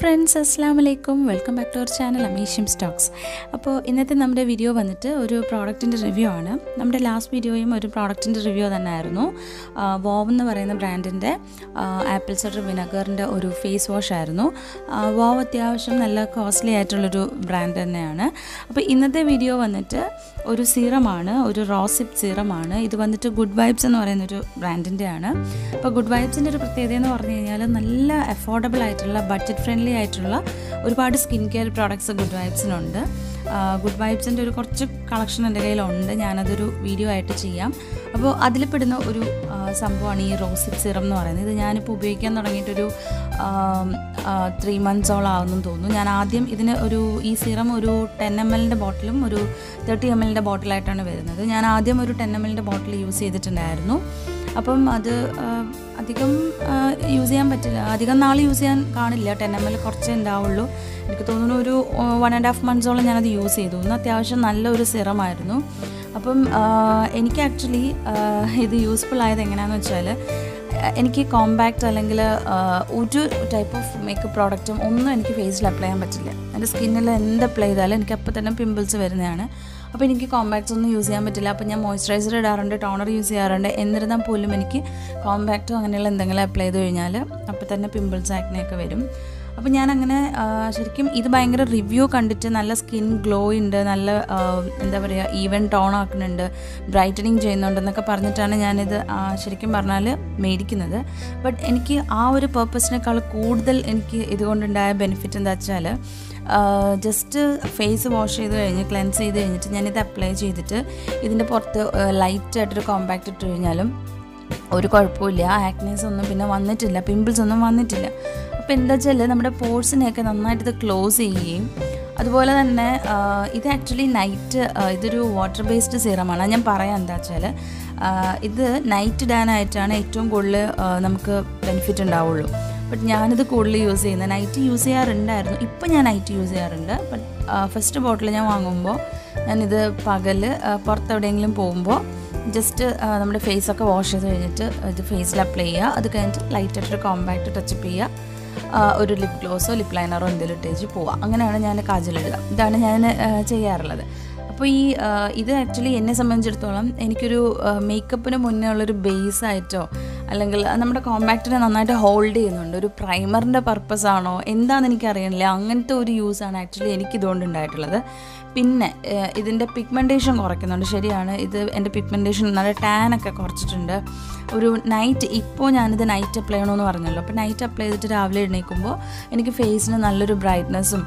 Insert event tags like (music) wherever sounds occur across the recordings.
Friends അസ്സാം വലൈക്കും welcome back to our channel അമീഷ്യം സ്റ്റോക്സ് അപ്പോൾ ഇന്നത്തെ നമ്മുടെ വീഡിയോ വന്നിട്ട് ഒരു പ്രോഡക്റ്റിന്റെ റിവ്യൂ ആണ്. നമ്മുടെ ലാസ്റ്റ് വീഡിയോയും ഒരു പ്രോഡക്റ്റിന്റെ റിവ്യൂ തന്നെ ആയിരുന്നു വോവ് എന്ന് പറയുന്ന ബ്രാൻഡിന്റെ ആപ്പിൾ സൈഡർ വിനഗറിന്റെ ഒരു ഫേസ് വാഷ് ആയിരുന്നു. വോവ് അത്യാവശ്യം നല്ല കോസ്റ്റ്ലി ആയിട്ടുള്ളൊരു ബ്രാൻഡ് തന്നെയാണ്. അപ്പോൾ ഇന്നത്തെ വീഡിയോ വന്നിട്ട് ഒരു സീറമാണ് ഒരു റോസിപ്പ് സീറമാണ്. ഇത് വന്നിട്ട് ഗുഡ് വൈബ്സ് എന്ന് പറയുന്ന ഒരു ബ്രാൻഡിന്റെ ആണ് അപ്പോൾ ഗുഡ് വൈബ്സിന്റെ ഒരു പ്രത്യേകത എന്ന് പറഞ്ഞു കഴിഞ്ഞാൽ നല്ല അഫോർഡബിൾ ആയിട്ടുള്ള ബഡ്ജറ്റ് ഫ്രണ്ട്ലി ആയിട്ടുള്ള ഒരുപാട് സ്കിൻ കെയർ പ്രോഡക്ട്സ് ഗുഡ് വൈബ്സിനുണ്ട് ഗുഡ് വൈബ്സിന്റെ ഒരു കുറച്ച് കളക്ഷൻ എന്റെ കയ്യിലുണ്ട്. ഞാനതൊരു വീഡിയോ ആയിട്ട് ചെയ്യാം. അപ്പോൾ അതിൽ പെടുന്ന ഒരു സംഭവമാണ് ഈ റോസ് സിറം എന്ന് പറയുന്നത്. ഇത് ഞാനിപ്പോൾ ഉപയോഗിക്കാൻ തുടങ്ങിയിട്ടൊരു ത്രീ മന്ത്സോളം ആവുന്നു തോന്നുന്നു. ഞാൻ ആദ്യം ഇതിന് ഒരു ഈ സിറം ഒരു ടെൻ എം എല്ലിന്റെ ബോട്ടിലും ഒരു തേർട്ടി എം എല്ലിന്റെ ബോട്ടിലായിട്ടാണ് വരുന്നത്. ഞാൻ ആദ്യം ഒരു ടെൻ എം എല്ലിന്റെ ബോട്ടിൽ യൂസ് ചെയ്തിട്ടുണ്ടായിരുന്നു. അപ്പം അത് അധികം യൂസ് ചെയ്യാൻ പറ്റില്ല. അധികം നാൾ യൂസ് ചെയ്യാൻ കാണില്ല. ടെൻ എം എൽ കുറച്ചേ ഉണ്ടാവുള്ളൂ. എനിക്ക് തോന്നുന്നു ഒരു വൺ ആൻഡ് ഹാഫ് മന്ത്സോളം ഞാനത് യൂസ് ചെയ്തു. ഇന്ന് അത്യാവശ്യം നല്ലൊരു സിറമായിരുന്നു. അപ്പം എനിക്ക് ആക്ച്വലി ഇത് യൂസ്ഫുൾ ആയത് എങ്ങനെയാണെന്ന് വെച്ചാൽ എനിക്ക് കോമ്പാക്റ്റ് അല്ലെങ്കിൽ ഒരു ടൈപ്പ് ഓഫ് മേക്കപ്പ് പ്രോഡക്റ്റും ഒന്നും എനിക്ക് ഫേസിൽ അപ്ലൈ ചെയ്യാൻ പറ്റില്ല. എന്റെ സ്കിന്നിൽ എന്ത് അപ്ലൈ ചെയ്താലും എനിക്ക് അപ്പോൾ തന്നെ പിമ്പിൾസ് വരുന്നതാണ്. അപ്പോൾ എനിക്ക് കോമ്പാക്ട്സ് ഒന്നും യൂസ് ചെയ്യാൻ പറ്റില്ല. അപ്പോൾ ഞാൻ മോയ്സ്ചറൈസർ ഇടാറുണ്ട് ടോണർ യൂസ് ചെയ്യാറുണ്ട്. എന്നിരുന്നാൽ പോലും എനിക്ക് കോമ്പാക്റ്റോ അങ്ങനെയുള്ള എന്തെങ്കിലും അപ്ലൈ ചെയ്ത് കഴിഞ്ഞാൽ അപ്പോൾ തന്നെ പിമ്പിൾസ് ആക്നെയൊക്കെ വരും. അപ്പോൾ ഞാൻ അങ്ങനെ ശരിക്കും ഇത് ഭയങ്കര റിവ്യൂ കണ്ടിട്ട് നല്ല സ്കിൻ ഗ്ലോ ഉണ്ട് നല്ല എന്താ പറയുക ഈവൻ ടോൺ ആക്കുന്നുണ്ട് ബ്രൈറ്റനിങ് ചെയ്യുന്നുണ്ടെന്നൊക്കെ പറഞ്ഞിട്ടാണ് ഞാനിത് ശരിക്കും പറഞ്ഞാൽ മേടിക്കുന്നത്. ബട്ട് എനിക്ക് ആ ഒരു പേർപ്പസിനേക്കാൾ കൂടുതൽ എനിക്ക് ഇതുകൊണ്ടുണ്ടായ ബെനിഫിറ്റ് എന്താ വെച്ചാൽ ജസ്റ്റ് ഫേസ് വാഷ് ചെയ്ത് കഴിഞ്ഞ് ക്ലെൻസ് ചെയ്ത് കഴിഞ്ഞിട്ട് ഞാനിത് അപ്ലൈ ചെയ്തിട്ട് ഇതിന്റെ പുറത്ത് ലൈറ്റായിട്ടൊരു കോമ്പാക്റ്റ് ഇട്ട് കഴിഞ്ഞാലും ഒരു കുഴപ്പമില്ല. ആക്നീസ് ഒന്നും പിന്നെ വന്നിട്ടില്ല. പിമ്പിൾസ് ഒന്നും വന്നിട്ടില്ല. അപ്പോൾ എന്താ വെച്ചാൽ നമ്മുടെ പോഴ്സിനെയൊക്കെ നന്നായിട്ട് ഇത് ക്ലോസ് ചെയ്യുകയും അതുപോലെ തന്നെ ഇത് ആക്ച്വലി നൈറ്റ് ഇതൊരു വാട്ടർ ബേസ്ഡ് സീറമാണ് ഞാൻ പറയാം എന്താ വെച്ചാൽ ഇത് നൈറ്റ് ഇടാനായിട്ടാണ് ഏറ്റവും കൂടുതൽ നമുക്ക് ബെനിഫിറ്റ് ഉണ്ടാവുള്ളൂ. ബട്ട് ഞാനിത് കൂടുതൽ യൂസ് ചെയ്യുന്നത് നൈറ്റ് യൂസ് ചെയ്യാറുണ്ടായിരുന്നു. ഇപ്പം ഞാൻ നൈറ്റ് യൂസ് ചെയ്യാറുണ്ട്. ബട്ട് ഫസ്റ്റ് ബോട്ടിൽ ഞാൻ വാങ്ങുമ്പോൾ ഞാനിത് പകൽ പുറത്തെവിടെയെങ്കിലും പോകുമ്പോൾ ജസ്റ്റ് നമ്മുടെ ഫേസൊക്കെ വാഷ് ചെയ്ത് കഴിഞ്ഞിട്ട് ഇത് ഫേസിൽ അപ്ലൈ ചെയ്യുക. അത് കഴിഞ്ഞിട്ട് ലൈറ്റായിട്ടൊരു കോമ്പാക്റ്റ് ടച്ചപ്പ് ചെയ്യുക. ഒരു ലിപ് ഗ്ലോസോ ലിപ് ലൈനറോ എന്തെങ്കിലും ഇട്ടേച്ച് പോവുക. അങ്ങനെയാണ് ഞാൻ കാജലിടുക ഇതാണ് ഞാൻ ചെയ്യാറുള്ളത്. അപ്പോൾ ഈ ഇത് ആക്ച്വലി എന്നെ സംബന്ധിച്ചിടത്തോളം എനിക്കൊരു മേക്കപ്പിന് മുന്നേ ഉള്ളൊരു ബേസ് ആയിട്ടോ അല്ലെങ്കിൽ നമ്മുടെ കോമ്പാക്റ്റിനെ നന്നായിട്ട് ഹോൾഡ് ചെയ്യുന്നുണ്ട് ഒരു പ്രൈമറിന്റെ പർപ്പസ് ആണോ എന്താണെന്ന് എനിക്കറിയണില്ല. അങ്ങനത്തെ ഒരു യൂസാണ് ആക്ച്വലി എനിക്ക് ഇതുകൊണ്ട് ഉണ്ടായിട്ടുള്ളത്. പിന്നെ ഇതിന്റെ പിഗ്മെന്റേഷൻ കുറയ്ക്കുന്നുണ്ട്. ശരിയാണ് ഇത് എന്റെ പിഗ്മെന്റേഷൻ നല്ല ടാൻ ഒക്കെ കുറച്ചിട്ടുണ്ട്. ഒരു നൈറ്റ് ഇപ്പോൾ ഞാനിത് നൈറ്റ് അപ്ലൈ ചെയ്യണമെന്ന് പറഞ്ഞല്ലോ. അപ്പോൾ നൈറ്റ് അപ്ലൈ ചെയ്തിട്ട് രാവിലെ എഴുന്നേൽക്കുമ്പോൾ എനിക്ക് ഫേസിന് നല്ലൊരു ബ്രൈറ്റ്നസ്സും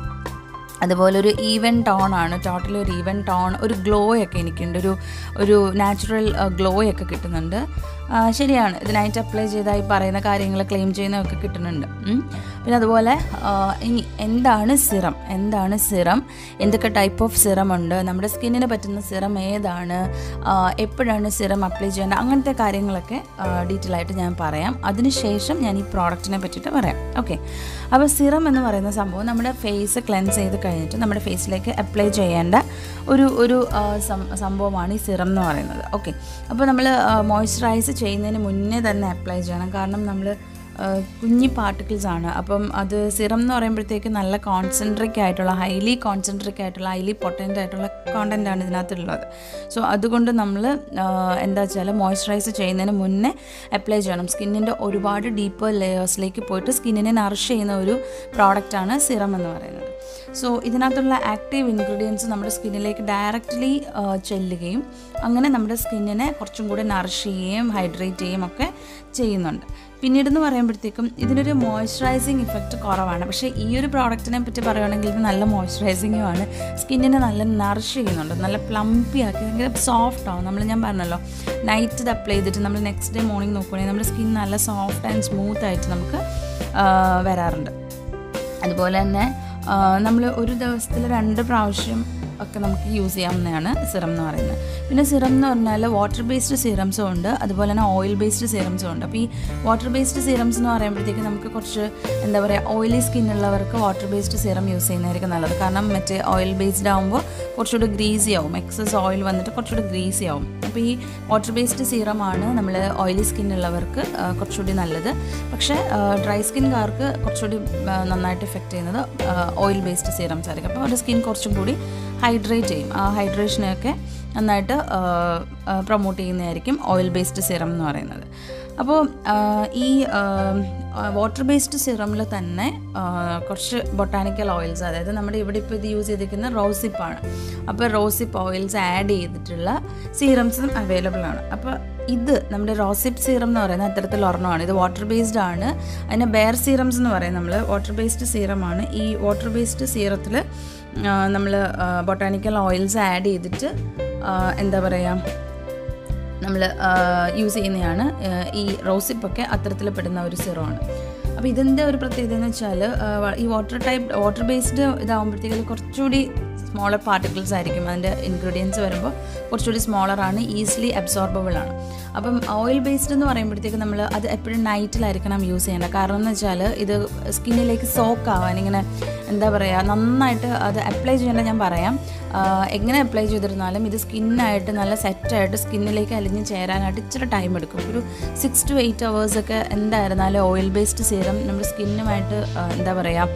അതുപോലെ ഒരു ഈവൻ ടോൺ ആണ്. ടോട്ടലി ഒരു ഈവൻ ടോൺ ഒരു ഗ്ലോ ഒക്കെ എനിക്കുണ്ട്. ഒരു ഒരു നാച്ചുറൽ ഗ്ലോ ഒക്കെ കിട്ടുന്നുണ്ട്. ശരിയാണ്. ഇതിനായിട്ട് അപ്ലൈ ചെയ്തായി പറയുന്ന കാര്യങ്ങൾ ക്ലെയിം ചെയ്യുന്നതൊക്കെ കിട്ടുന്നുണ്ട്. പിന്നെ അതുപോലെ ഇനി എന്താണ് സിറം? എന്താണ് സിറം? എന്തൊക്കെ ടൈപ്പ് ഓഫ് സിറം ഉണ്ട്? നമ്മുടെ സ്കിന്നിന് പറ്റുന്ന സിറം ഏതാണ്? എപ്പോഴാണ് സിറം അപ്ലൈ ചെയ്യേണ്ടത്? അങ്ങനത്തെ കാര്യങ്ങളൊക്കെ ഡീറ്റെയിൽ ആയിട്ട് ഞാൻ പറയാം. അതിനുശേഷം ഞാൻ ഈ പ്രോഡക്റ്റിനെ പറ്റിയിട്ട് പറയാം. ഓക്കെ അപ്പോൾ സിറം എന്ന് പറയുന്ന സംഭവം നമ്മുടെ ഫേസ് ക്ലെൻസ് ചെയ്ത് കഴിഞ്ഞിട്ട് നമ്മുടെ ഫേസിലേക്ക് അപ്ലൈ ചെയ്യേണ്ട ഒരു ഒരു സംഭവമാണ് ഈ സിറം എന്ന് പറയുന്നത്. ഓക്കെ അപ്പോൾ നമ്മൾ മോയ്സ്ചറൈസ് ചെയ്യുന്നതിന് മുന്നേ തന്നെ അപ്ലൈ ചെയ്യണം. കാരണം നമ്മൾ കുഞ്ഞി പാർട്ടിക്കിൾസ് ആണ്. അപ്പം അത് സിറം എന്ന് പറയുമ്പോഴത്തേക്ക് നല്ല കോൺസെൻട്രിക് ആയിട്ടുള്ള ഹൈലി കോൺസെൻട്രിക് ആയിട്ടുള്ള ഹൈലി പൊട്ടന്റ് ആയിട്ടുള്ള കോണ്ടന്റ് ആണ് ഇതിനകത്തുള്ളത്. സോ അതുകൊണ്ട് നമ്മൾ എന്താ വെച്ചാൽ മോയ്സ്ചറൈസ് ചെയ്യുന്നതിന് മുന്നേ അപ്ലൈ ചെയ്യണം. സ്കിന്നിന്റെ ഒരുപാട് ഡീപ്പർ ലെയേഴ്സിലേക്ക് പോയിട്ട് സ്കിന്നിനെ നറിഷ് ചെയ്യുന്ന ഒരു പ്രോഡക്റ്റാണ് സിറം എന്ന് പറയുന്നത്. സോ ഇതിനകത്തുള്ള ആക്റ്റീവ് ഇൻഗ്രീഡിയൻസ് നമ്മുടെ സ്കിന്നിലേക്ക് ഡയറക്റ്റ്ലി ചെല്ലുകയും അങ്ങനെ നമ്മുടെ സ്കിന്നിനെ കുറച്ചും കൂടി നറിഷ് ചെയ്യുകയും ഹൈഡ്രേറ്റ് ചെയ്യുകയും ഒക്കെ ചെയ്യുന്നുണ്ട്. പിന്നീട് എന്ന് പറയുമ്പോഴത്തേക്കും ഇതിനൊരു മോയ്സ്ചറൈസിങ് ഇഫക്റ്റ് കുറവാണ്. പക്ഷേ ഈ ഒരു പ്രോഡക്റ്റിനെ പറ്റി പറയുകയാണെങ്കിൽ ഇത് നല്ല മോയ്സ്ചറൈസിങ്ങും ആണ്. സ്കിന്നിനെ നല്ല നറിഷ് ചെയ്യുന്നുണ്ട്. നല്ല പ്ലംപി ആക്കി ഭയങ്കര സോഫ്റ്റ് ആവും. നമ്മൾ ഞാൻ പറഞ്ഞല്ലോ നൈറ്റ് ഇത് അപ്ലൈ ചെയ്തിട്ട് നമ്മൾ നെക്സ്റ്റ് ഡേ മോർണിംഗ് നോക്കുകയാണെങ്കിൽ നമ്മുടെ സ്കിൻ നല്ല സോഫ്റ്റ് ആൻഡ് സ്മൂത്ത് ആയിട്ട് നമുക്ക് വരാറുണ്ട്. അതുപോലെ തന്നെ നമ്മൾ ഒരു ദിവസത്തിൽ രണ്ട് പ്രാവശ്യം ഒക്കെ നമുക്ക് യൂസ് ചെയ്യാവുന്നതാണ് സിറം എന്ന് പറയുന്നത്. പിന്നെ സിറം എന്ന് പറഞ്ഞാൽ വാട്ടർ ബേസ്ഡ് സിറംസും ഉണ്ട്. അതുപോലെ തന്നെ ഓയിൽ ബേസ്ഡ് സിറംസും ഉണ്ട്. അപ്പോൾ ഈ വാട്ടർ ബേസ്ഡ് സിറംസ് എന്ന് പറയുമ്പോഴത്തേക്ക് നമുക്ക് കുറച്ച് എന്താ പറയുക ഓയിലി സ്കിൻ ഉള്ളവർക്ക് വാട്ടർ ബേസ്ഡ് സിറം യൂസ് ചെയ്യുന്നതായിരിക്കും നല്ലത്. കാരണം മറ്റേ ഓയിൽ ബേസ്ഡ് ആകുമ്പോൾ കുറച്ചുകൂടി ഗ്രീസി ആവും. എക്സസ് ഓയിൽ വന്നിട്ട് കുറച്ചുകൂടി ഗ്രീസി ആവും. അപ്പോൾ ഈ വാട്ടർ ബേസ്ഡ് സീറമാണ് നമ്മൾ ഓയിലി സ്കിൻ ഉള്ളവർക്ക് കുറച്ചുകൂടി നല്ലത്. പക്ഷേ ഡ്രൈ സ്കിൻകാർക്ക് കുറച്ചുകൂടി നന്നായിട്ട് എഫക്റ്റ് ചെയ്യുന്നത് ഓയിൽ ബേസ്ഡ് സീറംസ് ആയിരിക്കും. അപ്പോൾ അവരുടെ സ്കിൻ കുറച്ചും കൂടി ഹൈഡ്രേറ്റ് ചെയ്യും. ആ ഹൈഡ്രേഷനെയൊക്കെ നന്നായിട്ട് പ്രൊമോട്ട് ചെയ്യുന്നതായിരിക്കും ഓയിൽ ബേസ്ഡ് സിറം എന്ന് പറയുന്നത്. അപ്പോൾ ഈ വാട്ടർ ബേസ്ഡ് സിറമിൽ തന്നെ കുറച്ച് ബൊട്ടാനിക്കൽ ഓയിൽസ് അതായത് നമ്മുടെ ഇവിടെ ഇപ്പോൾ ഇത് യൂസ് ചെയ്തിരിക്കുന്ന റോസിപ്പാണ് അപ്പോൾ റോസിപ്പ് ഓയിൽസ് ആഡ് ചെയ്തിട്ടുള്ള സീറംസും അവൈലബിൾ ആണ്. അപ്പോൾ ഇത് നമ്മുടെ റോസിപ്പ് സീറം എന്ന് പറയുന്നത് അത്തരത്തിൽ ഒരെണ്ണമാണ് ഇത് വാട്ടർ ബേസ്ഡ് ആണ്. അതിന് ബെയർ സീറംസ് എന്ന് പറയും നമ്മൾ വാട്ടർ ബേസ്ഡ് സീറമാണ് ഈ വാട്ടർ ബേസ്ഡ് സീറത്തിൽ നമ്മൾ ബൊട്ടാനിക്കൽ ഓയിൽസ് ആഡ് ചെയ്തിട്ട് എന്താ പറയുക നമ്മൾ യൂസ് ചെയ്യുന്നതാണ് ഈ റോസിപ്പൊക്കെ അത്തരത്തിൽ പെടുന്ന ഒരു സിറോ ആണ് അപ്പോൾ ഇതിന്റെ ഒരു പ്രത്യേകത എന്ന് വെച്ചാൽ ഈ വാട്ടർ ടൈപ്പ് വാട്ടർ ബേസ്ഡ് ഇതാകുമ്പോഴത്തേക്കും കുറച്ചുകൂടി സ്മോളർ പാർട്ടിക്കിൾസ് ആയിരിക്കും. അതിന്റെ ഇൻഗ്രീഡിയൻസ് വരുമ്പോൾ കുറച്ചുകൂടി സ്മോളറാണ് ഈസിലി അബ്സോർബിൾ ആണ്. അപ്പം ഓയിൽ ബേസ്ഡ് എന്ന് പറയുമ്പോഴത്തേക്ക് നമ്മൾ അത് എപ്പോഴും നൈറ്റിലായിരിക്കണം യൂസ് ചെയ്യേണ്ടത്. കാരണം എന്ന് വെച്ചാൽ ഇത് സ്കിന്നിലേക്ക് സോക്ക് ആവാൻ ഇങ്ങനെ എന്താ പറയുക നന്നായിട്ട് അത് അപ്ലൈ ചെയ്യേണ്ട ഞാൻ പറയാം. എങ്ങനെ അപ്ലൈ ചെയ്തിരുന്നാലും ഇത് സ്കിന്നായിട്ട് നല്ല സെറ്റായിട്ട് സ്കിന്നിലേക്ക് അലിഞ്ഞ് ചേരാനായിട്ട് ഇച്ചിരി ടൈം എടുക്കും. ഒരു സിക്സ് ടു എയ്റ്റ് അവേഴ്സൊക്കെ എന്തായിരുന്നാലും ഓയിൽ ബേസ്ഡ് സീറം നമ്മുടെ സ്കിന്നുമായിട്ട് എന്താ പറയുക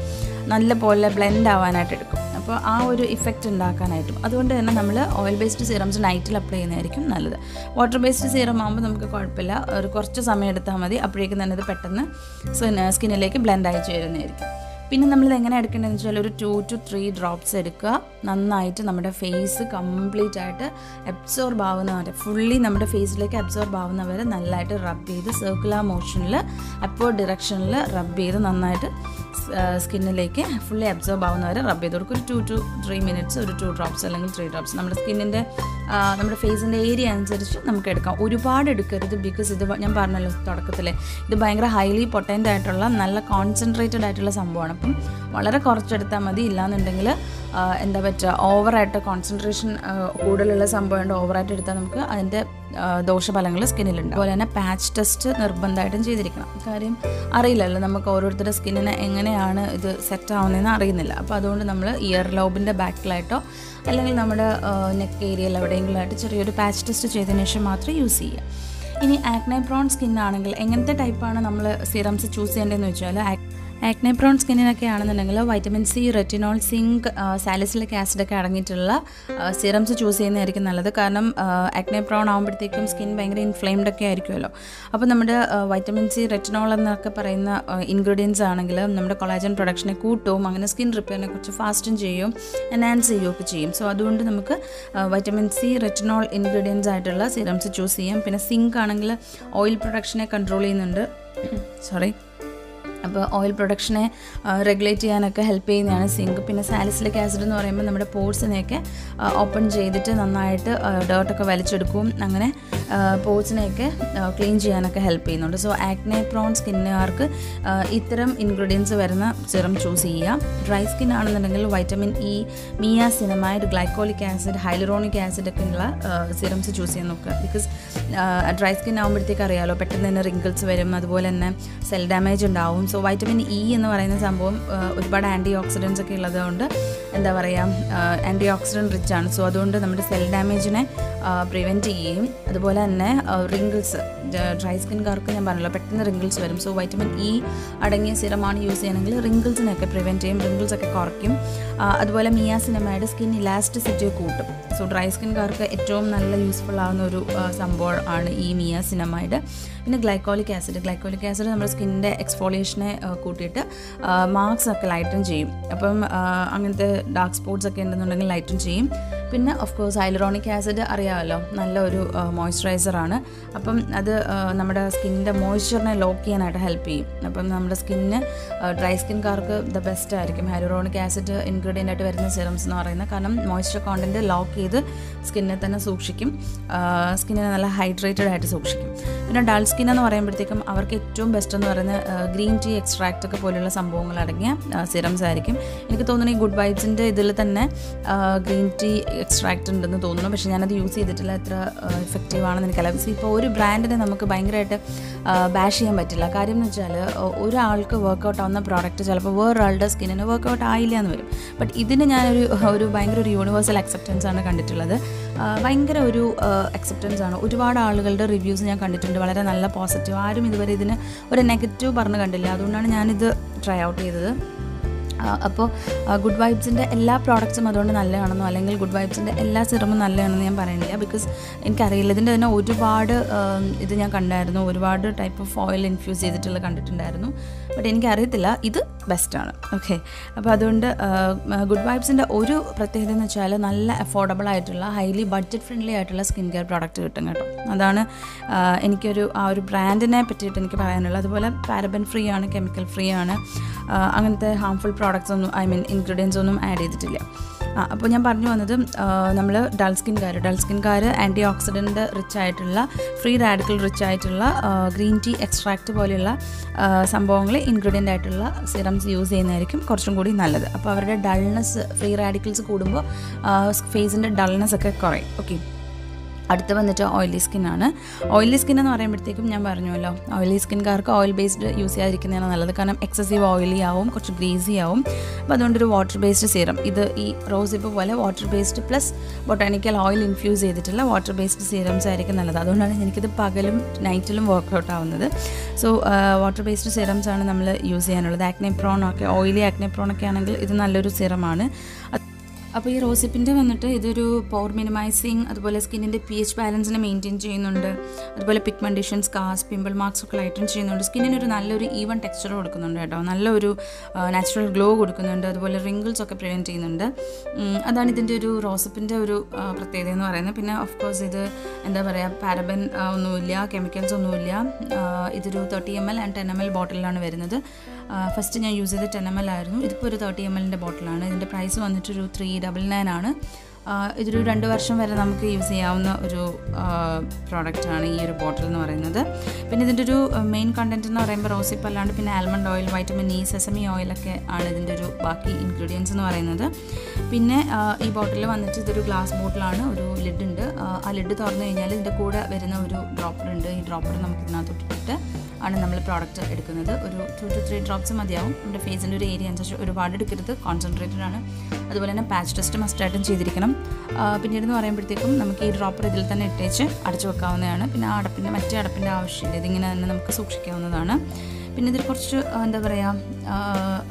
നല്ല പോലെ ബ്ലെൻഡ് ആവാനായിട്ട് എടുക്കും. അപ്പോൾ ആ ഒരു ഇഫക്റ്റ് ഉണ്ടാക്കാനായിട്ടും. അതുകൊണ്ട് തന്നെ നമ്മൾ ഓയിൽ ബേസ്ഡ് സീറംസ് നൈറ്റിൽ അപ്ലൈ ചെയ്യുന്നതായിരിക്കും നല്ലത്. വാട്ടർ ബേസ്ഡ് സീറം ആകുമ്പോൾ നമുക്ക് കുഴപ്പമില്ല. ഒരു കുറച്ച് സമയം എടുത്താൽ മതി. അപ്പോഴേക്കും തന്നെ ഇത് പെട്ടെന്ന് സ്കിന്നിലേക്ക് ബ്ലെൻഡായി ചേരുന്നതായിരിക്കും. പിന്നെ നമ്മളിത് എങ്ങനെ എടുക്കേണ്ടതെന്ന് വെച്ചാൽ ഒരു ടു ടു ത്രീ ഡ്രോപ്സ് എടുക്കുക. നന്നായിട്ട് നമ്മുടെ ഫേസ് കംപ്ലീറ്റ് ആയിട്ട് അബ്സോർബ് ആവുന്ന വരെ ഫുള്ളി നമ്മുടെ ഫേസിലേക്ക് അബ്സോർബ് ആവുന്ന വരെ നല്ലതായിട്ട് റബ്ബ് ചെയ്ത് സർക്കുലർ മോഷനിൽ അപ്പോൾ ഡിറക്ഷനിൽ റബ്ബ് ചെയ്ത് നന്നായിട്ട് സ്കിന്നിലേക്ക് ഫുള്ളി അബ്സോർബ് ആവുന്നവരെ റബ്ബ് ചെയ്ത് കൊടുക്കും. ഒരു ടു ടു ത്രീ മിനിറ്റ്സ് ഒരു ടു ഡ്രോപ്സ് അല്ലെങ്കിൽ ത്രീ ഡ്രോപ്സ് നമ്മുടെ സ്കിന്നിന്റെ നമ്മുടെ ഫേസിന്റെ ഏരിയ അനുസരിച്ച് നമുക്ക് എടുക്കാം. ഒരുപാട് എടുക്കരുത് ബിക്കോസ് ഇത് ഞാൻ പറഞ്ഞല്ലോ തുടക്കത്തിൽ ഇത് ഭയങ്കര ഹൈലി പൊട്ടന്റ് ആയിട്ടുള്ള നല്ല കോൺസെൻട്രേറ്റഡ് ആയിട്ടുള്ള സംഭവമാണ്. അപ്പം വളരെ കുറച്ചെടുത്താൽ മതി. ഇല്ലാന്നുണ്ടെങ്കിൽ എന്താ പറ്റുക ഓവറായിട്ട് കോൺസെൻട്രേഷൻ കൂടുതലുള്ള സംഭവമുണ്ട് ഓവറായിട്ട് എടുത്താൽ നമുക്ക് അതിന്റെ ദോഷഫലങ്ങൾ സ്കിന്നിലുണ്ട് അതുപോലെ തന്നെ പാച്ച് ടെസ്റ്റ് നിർബന്ധമായിട്ടും ചെയ്തിരിക്കണം. കാര്യം അറിയില്ലല്ലോ നമുക്ക് ഓരോരുത്തരുടെ സ്കിന്നിന് എങ്ങനെയാണ് ഇത് സെറ്റ് ആവുന്നതെന്ന് അറിയുന്നില്ല. അപ്പോൾ അതുകൊണ്ട് നമ്മൾ ഇയർ ലോബിന്റെ ബാക്കിലായിട്ടോ അല്ലെങ്കിൽ നമ്മുടെ നെക്ക് ഏരിയയിൽ എവിടെയെങ്കിലും ആയിട്ട് ചെറിയൊരു പാച്ച് ടെസ്റ്റ് ചെയ്തതിന് ശേഷം മാത്രം യൂസ് ചെയ്യുക. ഇനി ആക്നെ ബ്രോൺ സ്കിൻ ആണെങ്കിൽ എങ്ങനത്തെ ടൈപ്പാണ് നമ്മൾ സിറംസ് ചൂസ് ചെയ്യേണ്ടതെന്ന് വെച്ചാൽ ആക്നെ പ്രോൺ സ്കിന്നിനൊക്കെ ആണെന്നുണ്ടെങ്കിൽ vitamin C retinol zinc salicylic acid ഒക്കെ അടങ്ങിയിട്ടുള്ള സിറംസ് ചൂസ് ചെയ്യുന്നതായിരിക്കും നല്ലത്. കാരണം ആക്നെ പ്രോൺ ആകുമ്പോഴത്തേക്കും സ്കിൻ ഭയങ്കര ഇൻഫ്ലെയിംഡ് ഒക്കെ ആയിരിക്കുമല്ലോ. അപ്പോൾ നമ്മുടെ വൈറ്റമിൻ സി റെറ്റിനോൾ എന്നൊക്കെ പറയുന്ന ഇൻഗ്രീഡിയൻസ് ആണെങ്കിൽ നമ്മുടെ കൊളാജൻ പ്രൊഡക്ഷനെ കൂട്ടും അങ്ങനെ സ്കിൻ റിപ്പയറിനെ കുറിച്ച് ഫാസ്റ്റും ചെയ്യും എൻഹാൻസ് ചെയ്യുകയൊക്കെ ചെയ്യും. സോ അതുകൊണ്ട് നമുക്ക് വൈറ്റമിൻ സി റെറ്റിനോൾ ഇൻഗ്രീഡിയൻസ് ആയിട്ടുള്ള സിറംസ് ചൂസ് ചെയ്യാം. പിന്നെ സിങ്ക് ആണെങ്കിൽ ഓയിൽ പ്രൊഡക്ഷനെ കൺട്രോൾ ചെയ്യുന്നുണ്ട്. സോറി അപ്പോൾ ഓയിൽ പ്രൊഡക്ഷനെ റെഗുലേറ്റ് ചെയ്യാനൊക്കെ ഹെൽപ്പ് ചെയ്യുന്നതാണ് സിങ്ക്. പിന്നെ സാലിസിലിക് ആസിഡ് എന്ന് പറയുമ്പോൾ നമ്മുടെ പോർട്സിനെയൊക്കെ ഓപ്പൺ ചെയ്തിട്ട് നന്നായിട്ട് ഡേർട്ടൊക്കെ വലിച്ചെടുക്കും. അങ്ങനെ പോർട്സിനെയൊക്കെ ക്ലീൻ ചെയ്യാനൊക്കെ ഹെൽപ്പ് ചെയ്യുന്നുണ്ട്. സോ ആക്നെ പ്രോൺ സ്കിന്നുകാർക്ക് ഇത്തരം ഇൻഗ്രീഡിയൻസ് വരുന്ന സിറം ചൂസ് ചെയ്യാം ഡ്രൈ സ്കിൻ ആണെന്നുണ്ടെങ്കിൽ vitamin E niacinamide glycolic acid hyaluronic acid ഒക്കെ ഉള്ള സിറംസ് ചൂസ് ചെയ്യാൻ നോക്കുക. ബിക്കോസ് ഡ്രൈ സ്കിൻ ആകുമ്പോഴത്തേക്ക് അറിയാമല്ലോ പെട്ടെന്ന് തന്നെ റിങ്കിൾസ് വരും. അതുപോലെ തന്നെ സെൽ ഡാമേജ് ഉണ്ടാവും. സോ വൈറ്റമിൻ ഇ എന്ന് പറയുന്ന സംഭവം ഒരുപാട് ആന്റി ഓക്സിഡൻസ് ഒക്കെ ഉള്ളതുകൊണ്ട് എന്താ പറയുക ആന്റി റിച്ച് ആണ്. സോ അതുകൊണ്ട് നമ്മുടെ സെൽ ഡാമേജിനെ പ്രിവെന്റ് ചെയ്യുകയും അതുപോലെ തന്നെ റിങ്കിൾസ് ഡ്രൈ സ്കിൻകാർക്ക് ഞാൻ പറഞ്ഞല്ലോ പെട്ടെന്ന് റിങ്കിൾസ് വരും. സോ വൈറ്റമിൻ ഇ അടങ്ങിയ സിറമാണ് യൂസ് ചെയ്യണമെങ്കിൽ റിങ്കിൾസിനൊക്കെ പ്രിവെന്റ് ചെയ്യും റിങ്കിൾസ് ഒക്കെ കുറയ്ക്കും അതുപോലെ മിയാസിനമൈഡ് സ്കിൻ ഇലാസ്റ്റിസിറ്റി കൂട്ടും. സോ ഡ്രൈ സ്കിൻകാർക്ക് ഏറ്റവും നല്ല യൂസ്ഫുൾ ആവുന്ന ഒരു സംഭവം ആണ് ഈ മിയാസിനമൈഡ് പിന്നെ ഗ്ലൈക്കോളിക് ആസിഡ് ഗ്ലൈക്കോളിക് ആസിഡ് നമ്മുടെ സ്കിന്നിന്റെ എക്സ്ഫോളിയേഷനെ കൂട്ടിയിട്ട് മാർക്സ് ഒക്കെ ലൈറ്റൻ ചെയ്യും. അപ്പം അങ്ങനത്തെ ഡാർക്ക് സ്പോട്ട്സ് ഒക്കെ ഉണ്ടെന്നുണ്ടെങ്കിൽ ലൈറ്റൻ ചെയ്യും. പിന്നെ ഓഫ് കോഴ്സ് ഹൈലറോണിക് ആസിഡ് അറിയാമല്ലോ. നല്ല ഒരു മോയ്സ്ചറൈസറാണ് അപ്പം അത് നമ്മുടെ സ്കിന്നിന്റെ മോയ്സ്ചറിനെ ലോക്ക് ചെയ്യാനായിട്ട് ഹെൽപ്പ് ചെയ്യും. അപ്പം നമ്മുടെ സ്കിന്നിന് ഡ്രൈ സ്കിൻകാർക്ക് ദ ബെസ്റ്റ് ആയിരിക്കും. ഹൈലറോണിക് ആസിഡ് ഇൻഗ്രീഡിയന്റ് ആയിട്ട് വരുന്ന സിറംസ് എന്ന് പറയുന്നത് കാരണം മോയ്സ്ചർ കോണ്ടന്റ് ലോക്ക് ചെയ്ത് സ്കിന്നിനെ തന്നെ സൂക്ഷിക്കും. സ്കിന്നിനെ നല്ല ഹൈഡ്രേറ്റഡ് ആയിട്ട് സൂക്ഷിക്കും. പിന്നെ ഡൾ സ്കിൻ എന്ന് പറയുമ്പോഴത്തേക്കും അവർക്ക് ഏറ്റവും ബെസ്റ്റ് എന്ന് പറയുന്നത് ഗ്രീൻ ടീ എക്സ്ട്രാക്റ്റ് ഒക്കെ പോലെയുള്ള സംഭവങ്ങൾ അടങ്ങിയ സിറംസ് ആയിരിക്കും. എനിക്ക് തോന്നുന്നു ഈ ഗുഡ് വൈബ്സിന്റെ ഇതിൽ തന്നെ ഗ്രീൻ ടീ എക്സ്ട്രാക്റ്റ് ഉണ്ടെന്ന് തോന്നുന്നു. പക്ഷേ ഞാനത് യൂസ് ചെയ്തിട്ടില്ല. എത്ര ഇഫക്റ്റീവ് ആണെന്ന് എനിക്കല്ല ഇപ്പോൾ ഒരു ബ്രാൻഡിനെ നമുക്ക് ഭയങ്കരമായിട്ട് ബാഷ് ചെയ്യാൻ പറ്റില്ല. കാര്യം എന്ന് വെച്ചാൽ ഒരാൾക്ക് വർക്കൗട്ട് ആവുന്ന പ്രോഡക്റ്റ് ചിലപ്പോൾ വേറൊരാളുടെ സ്കിന്നിന് വർക്കൗട്ട് ആയില്ല എന്ന് വരും. ബട്ട് ഇതിന് ഞാനൊരു (laughs) ഒരു ഭയങ്കര ഒരു യൂണിവേഴ്സൽ അക്സെപ്റ്റൻസ് ആണ് കണ്ടിട്ടുള്ളത്. ഭയങ്കര ഒരു അക്സെപ്റ്റൻസ് ആണ്. ഒരുപാട് ആളുകളുടെ റിവ്യൂസ് ഞാൻ കണ്ടിട്ടുണ്ട്. വളരെ നല്ല പോസിറ്റീവ് ആരും ഇതുവരെ ഇതിന് ഒരു നെഗറ്റീവ് പറഞ്ഞ് കണ്ടില്ല. അതുകൊണ്ടാണ് ഞാനിത് ട്രൈ ഔട്ട് ചെയ്തത്. അപ്പോൾ ഗുഡ് വൈബ്സിന്റെ എല്ലാ പ്രോഡക്റ്റ്സും അതുകൊണ്ട് നല്ലതാണെന്നോ അല്ലെങ്കിൽ ഗുഡ് വൈബ്സിന്റെ എല്ലാ സിറമും നല്ലതാണെന്ന് ഞാൻ പറയുന്നില്ല. ബിക്കോസ് എനിക്കറിയില്ല ഇതിന്റെ തന്നെ ഒരുപാട് ഇത് ഞാൻ കണ്ടായിരുന്നു. ഒരുപാട് ടൈപ്പ് ഓഫ് ഓയിൽ ഇൻഫ്യൂസ് ചെയ്തിട്ടുള്ള കണ്ടിട്ടുണ്ടായിരുന്നു. ബട്ട് എനിക്കറിയത്തില്ല ഇത് ബെസ്റ്റാണ് ഓക്കെ അപ്പോൾ അതുകൊണ്ട് ഗുഡ് വൈബ്സിന്റെ ഒരു പ്രത്യേകത എന്ന് വെച്ചാൽ നല്ല അഫോർഡബിൾ ആയിട്ടുള്ള ഹൈലി ബഡ്ജറ്റ് ഫ്രണ്ട്ലി ആയിട്ടുള്ള സ്കിൻ കെയർ പ്രോഡക്റ്റ് കിട്ടും കേട്ടോ. അതാണ് എനിക്കൊരു ആ ഒരു ബ്രാൻഡിനെ പറ്റിയിട്ട് എനിക്ക് പറയാനുള്ളത്. അതുപോലെ പാരബൻ ഫ്രീ ആണ് കെമിക്കൽ ഫ്രീ ആണ്. അങ്ങനത്തെ ഹാംഫുൾ പ്രോഡക്റ്റ്സ് ഒന്നും ഐ മീൻ ഇൻഗ്രീഡിയൻസ് ഒന്നും ആഡ് ചെയ്തിട്ടില്ല. അപ്പോൾ ഞാൻ പറഞ്ഞു വന്നത് നമ്മൾ ഡൾ സ്കിൻകാർ ഡൾ സ്കിൻകാർ ആന്റി ഓക്സിഡന്റ് റിച്ച് ആയിട്ടുള്ള ഫ്രീ റാഡിക്കൽ റിച്ച് ആയിട്ടുള്ള ഗ്രീൻ ടീ എക്സ്ട്രാക്റ്റ് പോലെയുള്ള സംഭവങ്ങൾ ഇൻഗ്രീഡിയന്റ് ആയിട്ടുള്ള സിറംസ് യൂസ് ചെയ്യുന്നതായിരിക്കും കുറച്ചും കൂടി നല്ലത്. അപ്പോൾ അവരുടെ ഡൾനെസ് ഫ്രീ റാഡിക്കൽസ് കൂടുമ്പോൾ ഫേസിന്റെ ഡൾനെസ് ഒക്കെ കുറയും. ഓക്കെ അടുത്ത് വന്നിട്ട് ഓയിലി സ്കിന്നാണ് ഓയിലി സ്കിൻ എന്ന് പറയുമ്പോഴത്തേക്കും ഞാൻ പറഞ്ഞുവല്ലോ ഓയിലി സ്കിൻകാർക്ക് ഓയിൽ ബേസ്ഡ് യൂസ് ചെയ്യാതിരിക്കുന്നതാണ് നല്ലത്. കാരണം എക്സസീവ് ഓയിലി ആവും കുറച്ച് ഗ്രീസി ആവും. അപ്പോൾ അതുകൊണ്ടൊരു വാട്ടർ ബേസ്ഡ് സീറം ഇത് ഈ റോസ് ഇപ്പോൾ പോലെ water based plus botanical oil infuse ചെയ്തിട്ടുള്ള വാട്ടർ ബേസ്ഡ് സീറംസ് ആയിരിക്കും നല്ലത്. അതുകൊണ്ടാണ് എനിക്കിത് പകലും നൈറ്റിലും വർക്കൗട്ട് ആവുന്നത്. സോ വാട്ടർ ബേസ്ഡ് സീറംസ് ആണ് നമ്മൾ യൂസ് ചെയ്യാനുള്ളത്. ആക്നെ പ്രോൺ ഒക്കെ ഓയിലി ആക്നെ പ്രോൺ ഒക്കെ ആണെങ്കിൽ ഇത് നല്ലൊരു സിറമാണ് അപ്പോൾ ഈ റോസിപ്പിന്റെ വന്നിട്ട് ഇതൊരു പോർ മിനിമൈസിങ് അതുപോലെ സ്കിന്നിന്റെ പി എച്ച് ബാലൻസിനെ മെയിന്റെയിൻ ചെയ്യുന്നുണ്ട്. അതുപോലെ പിഗ്മെന്റേഷൻ സ്കാസ് പിമ്പിൾ മാർക്സ് ഒക്കെ ലൈറ്റൻ ചെയ്യുന്നുണ്ട്. സ്കിന്നിന് ഒരു നല്ലൊരു ഈവൻ ടെക്സ്ചർ കൊടുക്കുന്നുണ്ട് കേട്ടോ. നല്ലൊരു നാച്ചുറൽ ഗ്ലോ കൊടുക്കുന്നുണ്ട്. അതുപോലെ റിങ്കിൾസ് ഒക്കെ പ്രിവെന്റ് ചെയ്യുന്നുണ്ട്. അതാണ് ഇതിന്റെ ഒരു റോസിപ്പിന്റെ ഒരു പ്രത്യേകത എന്ന് പറയുന്നത്. പിന്നെ ഓഫ് കോഴ്സ് ഇത് എന്താ പറയുക പാരബൻ ഒന്നുമില്ല കെമിക്കൽസ് ഒന്നുമില്ല. ഇതൊരു thirty M L and ten M L ബോട്ടിലാണ് വരുന്നത്. ഫസ്റ്റ് ഞാൻ യൂസ് ചെയ്ത ടെൻ എം എൽ ആയിരുന്നു ഇതിപ്പോൾ ഒരു തേർട്ടി എം എല്ലിന്റെ ബോട്ടിലാണ് ഇതിന്റെ പ്രൈസ് വന്നിട്ടൊരു ത്രീ ഡബിൾ നയൻ ആണ്. ഇതൊരു രണ്ട് വർഷം വരെ നമുക്ക് യൂസ് ചെയ്യാവുന്ന ഒരു പ്രോഡക്റ്റാണ് ഈ ഒരു ബോട്ടിൽ എന്ന് പറയുന്നത്. പിന്നെ ഇതിന്റെ ഒരു മെയിൻ കണ്ടന്റ് എന്ന് പറയുമ്പോൾ റോസിപ്പ് അല്ലാണ്ട് പിന്നെ almond oil vitamin E sesame ഓയിലൊക്കെ ആണ് ഇതിന്റെ ഒരു ബാക്കി ഇൻഗ്രീഡിയൻസ് എന്ന് പറയുന്നത്. പിന്നെ ഈ ബോട്ടിൽ വന്നിട്ട് ഇതൊരു ഗ്ലാസ് ബോട്ടിലാണ് ഒരു ലിഡ് ഉണ്ട്. ആ ലിഡ് തുറന്നു കഴിഞ്ഞാൽ ഇതിന്റെ കൂടെ വരുന്ന ഒരു ഡ്രോപ്പർ ഉണ്ട്. ഈ ഡ്രോപ്പർ നമുക്ക് ഇതിനകത്ത് ഇട്ടിട്ട് ആണ് നമ്മൾ പ്രോഡക്റ്റ് എടുക്കുന്നത്. ഒരു ടു ടു ത്രീ ഡ്രോപ്സ് മതിയാവും. നമ്മുടെ ഫേസിന്റെ ഒരു ഏരിയ അനുസരിച്ച് ഒരുപാട് എടുക്കരുത്. കോൺസെൻട്രേറ്റഡ് ആണ്. അതുപോലെ തന്നെ പാച്ച് ടെസ്റ്റ് മസ്റ്റായിട്ടും ചെയ്തിരിക്കണം. പിന്നീട് എന്ന് പറയുമ്പോഴത്തേക്കും നമുക്ക് ഈ ഡ്രോപ്പർ ഇതിൽ തന്നെ ഇട്ടേച്ച് അടച്ചു വെക്കാവുന്നതാണ്. പിന്നെ ആ അടപ്പിന്റെ മറ്റേ അടപ്പിന്റെ ആവശ്യമില്ല. ഇതിങ്ങനെ തന്നെ നമുക്ക് സൂക്ഷിക്കാവുന്നതാണ്. പിന്നെ ഇതിൽ കുറച്ച് എന്താ പറയുക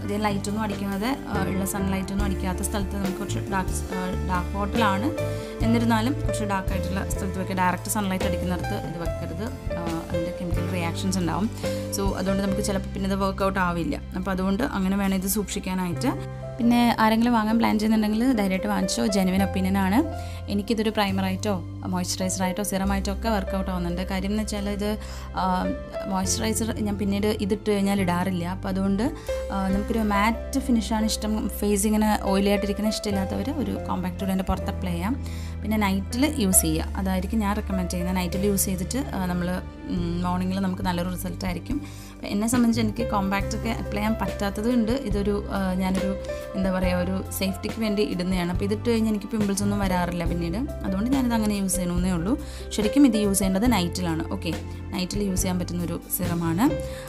ഇതേ ലൈറ്റൊന്നും അടിക്കാതെ ഉള്ള സൺലൈറ്റൊന്നും അടിക്കാത്ത സ്ഥലത്ത് നമുക്ക് കുറച്ച് ഡാർക്ക് ഡാർക്ക് ബോട്ടിലാണ് എന്നിരുന്നാലും കുറച്ച് ഡാർക്ക് ആയിട്ടുള്ള സ്ഥലത്ത് വെക്കുക. ഡയറക്റ്റ് സൺലൈറ്റ് അടിക്കുന്നിടത്ത് ഇത് അതിന്റെ റിയാക്ഷൻസ് ഉണ്ടാവും. സോ അതുകൊണ്ട് നമുക്ക് ചിലപ്പോൾ പിന്നെ ഇത് വർക്കൗട്ട് ആവില്ല. അപ്പോൾ അതുകൊണ്ട് അങ്ങനെ വേണം ഇത് സൂക്ഷിക്കാനായിട്ട്. പിന്നെ ആരെങ്കിലും വാങ്ങാൻ പ്ലാൻ ചെയ്യുന്നുണ്ടെങ്കിൽ ധൈര്യമായിട്ട് വാങ്ങിച്ചോ. ജെനുവിൻ ഒപ്പീനിയൻ ആണ്. എനിക്കിതൊരു പ്രൈമറായിട്ടോ മോയ്സ്ചറൈസറായിട്ടോ സിറമായിട്ടോ ഒക്കെ വർക്കൗട്ട് ആവുന്നുണ്ട്. കാര്യം എന്ന് വെച്ചാൽ ഇത് മോയ്സ്ചറൈസർ ഞാൻ പിന്നീട് ഇതിട്ട് കഴിഞ്ഞാൽ ഇടാറില്ല. അപ്പോൾ അതുകൊണ്ട് നമുക്കൊരു മാറ്റ് ഫിനിഷാണ് ഇഷ്ടം. ഫേസ് ഇങ്ങനെ ഓയിലി ആയിട്ടിരിക്കുന്ന ഇഷ്ടമില്ലാത്തവർ ഒരു കോമ്പാക്റ്റ് അതിന്റെ പുറത്ത് അപ്ലൈ ചെയ്യാം. പിന്നെ നൈറ്റിൽ യൂസ് ചെയ്യുക. അതായിരിക്കും ഞാൻ റെക്കമെൻഡ് ചെയ്യുന്നത്. നൈറ്റിൽ യൂസ് ചെയ്തിട്ട് നമ്മൾ മോർണിംഗിൽ നമുക്ക് നല്ലൊരു റിസൾട്ട് എന്നെ സംബന്ധിച്ച് എനിക്ക് കോമ്പാക്റ്റ് ഒക്കെ അപ്ലൈ ചെയ്യാൻ പറ്റാത്തത് കൊണ്ട് ഇതൊരു ഞാനൊരു എന്താ പറയുക ഒരു സേഫ്റ്റിക്ക് വേണ്ടി ഇടുന്നതാണ്. അപ്പോൾ ഇതിട്ട് കഴിഞ്ഞാൽ എനിക്ക് പിമ്പിൾസ് ഒന്നും വരാറില്ല പിന്നീട്. അതുകൊണ്ട് ഞാനിത് അങ്ങനെ യൂസ് ചെയ്യണമെന്നേ ഉള്ളൂ. ശരിക്കും ഇത് യൂസ് ചെയ്യേണ്ടത് നൈറ്റിലാണ് ഓക്കെ നൈറ്റിൽ യൂസ് ചെയ്യാൻ പറ്റുന്ന ഒരു സിറമാണ്.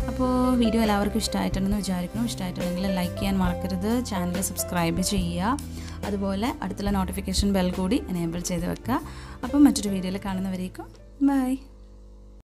അപ്പോൾ വീഡിയോ എല്ലാവർക്കും ഇഷ്ടമായിട്ടുണ്ടെന്ന് വിചാരിക്കുന്നു. ഇഷ്ടമായിട്ടുണ്ടെങ്കിൽ ലൈക്ക് ചെയ്യാൻ മറക്കരുത്. ചാനൽ സബ്സ്ക്രൈബ് ചെയ്യുക. അതുപോലെ അടുത്തുള്ള നോട്ടിഫിക്കേഷൻ ബെൽ കൂടി എനേബിൾ ചെയ്ത് വെക്കുക. അപ്പം മറ്റൊരു വീഡിയോയിൽ കാണുന്നവരേക്കും ബൈ